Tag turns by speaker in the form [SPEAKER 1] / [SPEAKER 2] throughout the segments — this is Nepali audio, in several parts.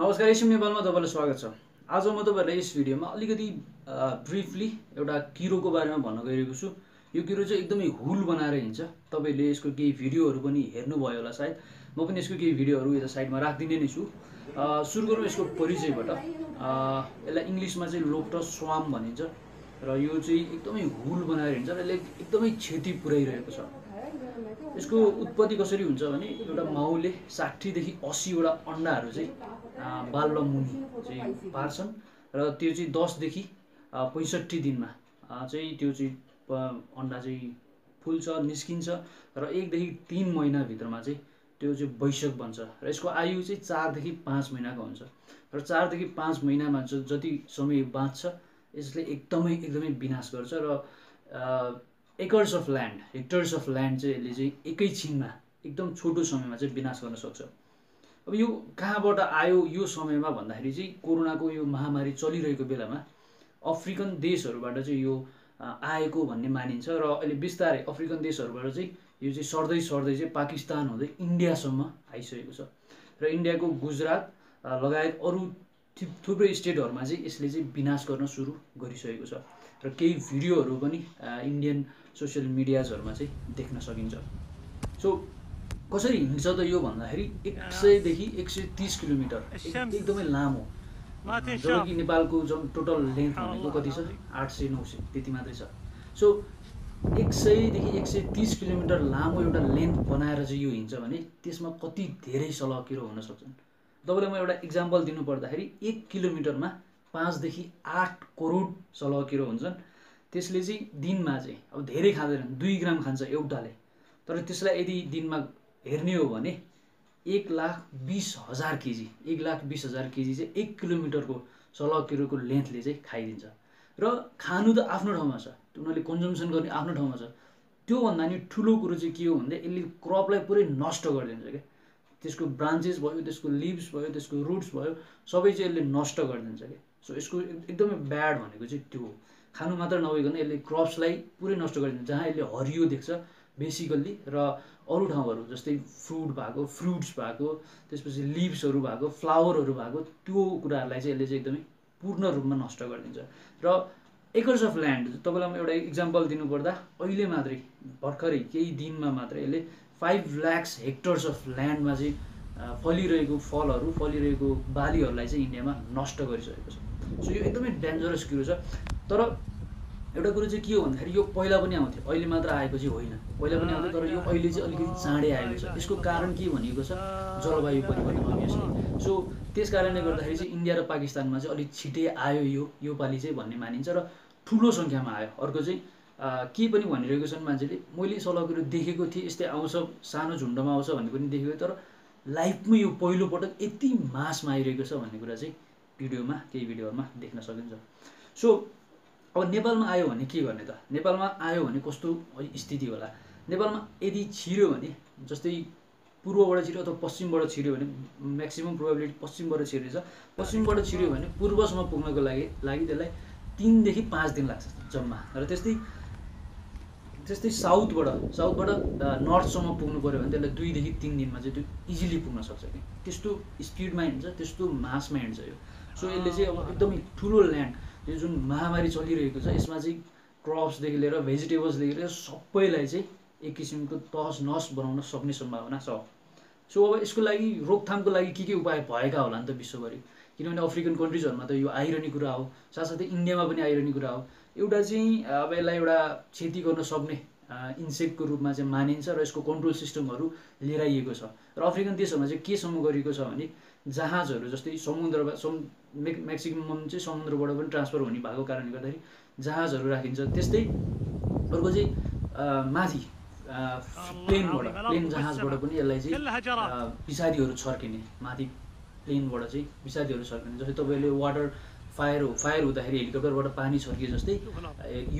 [SPEAKER 1] नमस्कार एसियम नेपालमा तपाईँलाई स्वागत छ। आज म तपाईँहरूलाई यस भिडियोमा अलिकति ब्रिफली एउटा किरोको बारेमा भन्न गइरहेको छु। यो किरो चाहिँ एकदमै हुल बनाएर हिँड्छ। तपाईँले यसको केही भिडियोहरू पनि हेर्नुभयो होला सायद। म पनि यसको केही भिडियोहरू यता साइडमा राखिदिने नै छु। सुरु गरौँ यसको परिचयबाट। यसलाई इङ्ग्लिसमा चाहिँ लोक्टस स्वाम भनिन्छ। र यो चाहिँ एकदमै हुल बनाएर हिँड्छ र यसले एकदमै क्षति पुर्याइरहेको छ। यसको उत्पत्ति कसरी हुन्छ भने एउटा माउले साठीदेखि अस्सीवटा अन्डाहरू चाहिँ अँ, बाल र मुनि चाहिँ पार्छन् र त्यो चाहिँ दसदेखि पैँसठी दिनमा चाहिँ त्यो चाहिँ अन्डा चाहिँ फुल्छ निस्किन्छ र एकदेखि तिन महिनाभित्रमा चाहिँ त्यो चाहिँ वैशक बन्छ र यसको आयु चाहिँ चारदेखि पाँच महिनाको हुन्छ र चारदेखि पाँच महिनामा जति समय बाँच्छ यसले एकदमै एकदमै विनाश गर्छ र acres of land hectares of land चाहिँ यसले चाहिँ एकैछिनमा एकदम छोटो समयमा चाहिँ विनाश गर्न सक्छ। अब यो कहाँबाट आयो यो समयमा भन्दाखेरि चाहिँ कोरोनाको यो महामारी चलिरहेको बेलामा अफ्रिकन देशहरूबाट चाहिँ यो आएको भन्ने मानिन्छ र अहिले बिस्तारै अफ्रिकन देशहरूबाट चाहिँ यो चाहिँ सर्दै सर्दै चाहिँ पाकिस्तान हुँदै इन्डियासम्म आइसकेको छ। र इन्डियाको गुजरात लगायत अरू थुप्रै स्टेटहरूमा चाहिँ यसले चाहिँ विनाश गर्न सुरु गरिसकेको छ। र केही भिडियोहरू पनि इन्डियन सोसियल मिडियाजहरूमा चाहिँ देख्न सकिन्छ। सो कसरी हिँड्छ त यो भन्दाखेरि एक सयदेखि एक सय तिस किलोमिटर एक- एकदमै लामो। जब कि नेपालको जुन टोटल लेन्थ भनेको कति छ? आठ सय नौ सय त्यति मात्रै छ। सो एक सयदेखि एक सय तिस किलोमिटर लामो एउटा लेन्थ बनाएर चाहिँ यो हिँड्छ भने त्यसमा कति धेरै सलकिरो हुन सक्छन्? तपाईँलाई म एउटा इक्जाम्पल दिनु पर्दाखेरि एक किलोमिटरमा पाँचदेखि आठ करोड सलकिरो हुन्छन्। त्यसले चाहिँ दिनमा चाहिँ अब धेरै खाँदैन दुई ग्राम खान्छ एउटाले। तर त्यसलाई यदि दिनमा हेर्ने हो भने एक लाख बिस हजार केजी एक लाख बिस हजार केजी चाहिँ एक किलोमिटरको सलकिरोको लेन्थले चाहिँ खाइदिन्छ। र खानु त आफ्नो ठाउँमा छ। उनीहरूले कन्जम्सन गर्ने आफ्नो ठाउँमा छ। त्योभन्दा नि ठुलो कुरो चाहिँ के हो भन्दा यसले क्रपलाई पुरै नष्ट गरिदिन्छ क्या। त्यसको ब्रान्चेस भयो त्यसको लिभ्स भयो त्यसको रुट्स भयो सबै चाहिँ यसले नष्ट गरिदिन्छ क्या। सो यसको एक- एकदमै ब्याड भनेको चाहिँ त्यो खानु मात्र नभइकन यसले क्रप्सलाई पुरै नष्ट गरिदिन्छ जहाँ यसले हरियो देख्छ बेसिकल्ली र अरू ठाउँहरू जस्तै फ्रुट भएको फ्रुट्स भएको त्यसपछि लिभ्सहरू भएको फ्लावरहरू भएको त्यो कुराहरूलाई चाहिँ यसले चाहिँ एकदमै पूर्ण रूपमा नष्ट गरिदिन्छ। र एकर्स अफ ल्यान्ड तपाईँलाई म एउटा इक्जाम्पल दिनुपर्दा अहिले मात्रै भर्खरै केही दिनमा मात्रै यसले फाइभ ल्याक्स हेक्टर्स अफ ल्यान्डमा चाहिँ फलिरहेको फलहरू फलिरहेको बालीहरूलाई चाहिँ इन्डियामा नष्ट गरिसकेको छ। सो यो एकदमै डेन्जरस कुरो छ। तर एउटा कुरो चाहिँ के हो भन्दाखेरि यो पहिला पनि आउँथ्यो। अहिले मात्र आएको चाहिँ होइन। पहिला पनि आउँथ्यो तर यो अहिले चाहिँ अलिकति चाँडै आएको छ। यसको कारण के भनेको छ? जलवायु परिवर्तन अभियसली सो त्यस कारणले गर्दाखेरि चाहिँ इन्डिया र पाकिस्तानमा चाहिँ अलिक छिटै आयो यो योपालि चाहिँ भन्ने मानिन्छ र ठुलो सङ्ख्यामा आयो। अर्को चाहिँ के पनि भनिरहेको छन् मान्छेले मैले सलकहरू देखेको थिएँ यस्तै आउँछ सानो झुन्डमा आउँछ भन्ने पनि देखेको तर लाइफमै यो पहिलोपटक यति मासमा आइरहेको छ भन्ने कुरा चाहिँ भिडियोमा केही भिडियोहरूमा देख्न सकिन्छ। सो अब नेपालमा आयो भने के गर्ने त? नेपालमा आयो भने कस्तो स्थिति होला? नेपालमा यदि छिर्यो भने जस्तै पूर्वबाट छिर्यो अथवा पश्चिमबाट छिर्यो भने म्याक्सिमम् प्रोभाबिलिटी पश्चिमबाट छिर्नेछ। पश्चिमबाट छिर्यो भने पूर्वसम्म पुग्नको लागि लागि त्यसलाई तिनदेखि पाँच दिन लाग्छ जम्मा। र त्यस्तै त्यस्तै साउथबाट साउथबाट नर्थसम्म पुग्नु पऱ्यो भने त्यसलाई दुईदेखि तिन दिनमा चाहिँ त्यो इजिली पुग्न सक्छ कि? त्यस्तो स्पिडमा हिँड्छ त्यस्तो मासमा हिँड्छ यो। सो यसले चाहिँ अब एकदमै ठुलो ल्यान्ड यो जुन महामारी चलिरहेको छ यसमा चाहिँ क्रप्सदेखि लिएर भेजिटेबल्सदेखि लिएर सबैलाई चाहिँ एक किसिमको तहस नहस बनाउन सक्ने सम्भावना छ। सो अब यसको लागि रोकथामको लागि के के उपाय भएका होला नि त विश्वभरि? किनभने अफ्रिकन कन्ट्रिजहरूमा त यो आइरहने कुरा हो साथसाथै इन्डियामा पनि आइरहने कुरा हो। एउटा चाहिँ अब यसलाई एउटा क्षति गर्न सक्ने इन्सेक्टको रूपमा चाहिँ मानिन्छ र यसको कन्ट्रोल सिस्टमहरू लिएर आइएको छ। र अफ्रिकन देशहरूमा चाहिँ केसम्म गरिएको छ भने जहाजहरू जस्तै समुद्रबाट सम मे म्याक्सिमम चाहिँ समुद्रबाट पनि ट्रान्सफर हुने भएको कारणले गर्दाखेरि जहाजहरू राखिन्छ। त्यस्तै अर्को चाहिँ माथि प्लेनबाट प्लेन जहाजबाट पनि यसलाई चाहिँ पिसारीहरू छर्किने माथि प्लेनबाट चाहिँ पिसारीहरू छर्किने। जस्तै तपाईँले वाटर फायर फायर हुँदाखेरि हेलिकप्टरबाट पानी छर्किए जस्तै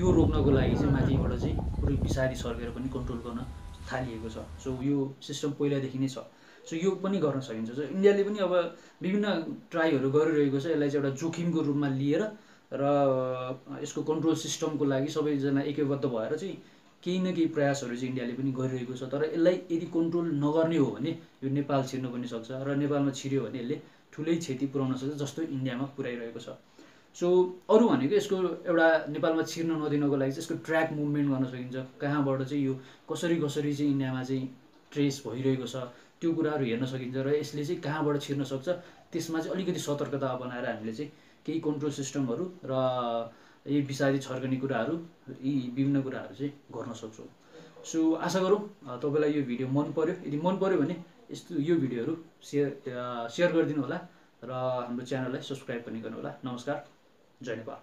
[SPEAKER 1] यो रोक्नको लागि चाहिँ माथिबाट चाहिँ पुरै विषादी छर्केर पनि कन्ट्रोल गर्न थालिएको छ। सो यो सिस्टम पहिलादेखि नै छ। सो यो पनि गर्न सकिन्छ। सो इन्डियाले पनि अब विभिन्न ट्राईहरू गरिरहेको छ। यसलाई चाहिँ एउटा जोखिमको रूपमा लिएर र यसको कन्ट्रोल सिस्टमको लागि सबैजना एकैबद्ध भएर चाहिँ केही न केही प्रयासहरू चाहिँ इन्डियाले पनि गरिरहेको छ। तर यसलाई यदि कन्ट्रोल नगर्ने हो भने यो नेपाल छिर्न पनि सक्छ र नेपालमा छिर्यो भने यसले ठुलै क्षति पुर्याउन सक्छ जस्तो इन्डियामा पुर्याइरहेको छ। सो अरू भनेको यसको एउटा नेपालमा छिर्न नदिनको लागि चाहिँ यसको ट्र्याक मुभमेन्ट गर्न सकिन्छ। कहाँबाट चाहिँ यो कसरी कसरी चाहिँ इन्डियामा चाहिँ ट्रेस भइरहेको छ त्यो कुराहरू हेर्न सकिन्छ र यसले चाहिँ कहाँबाट छिर्न सक्छ त्यसमा चाहिँ अलिकति सतर्कता बनाएर हामीले चाहिँ केही कन्ट्रोल सिस्टमहरू र यी विषादी छर्कने कुराहरू यी विभिन्न कुराहरू चाहिँ गर्न सक्छौँ। सो आशा गरौँ तपाईँलाई यो भिडियो मन पऱ्यो यदि मन पऱ्यो भने यस्तो यो भिडियोहरू सेयर सेयर गरिदिनु होला र हाम्रो च्यानललाई सब्सक्राइब पनि गर्नु होला। नमस्कार जय नेपाल।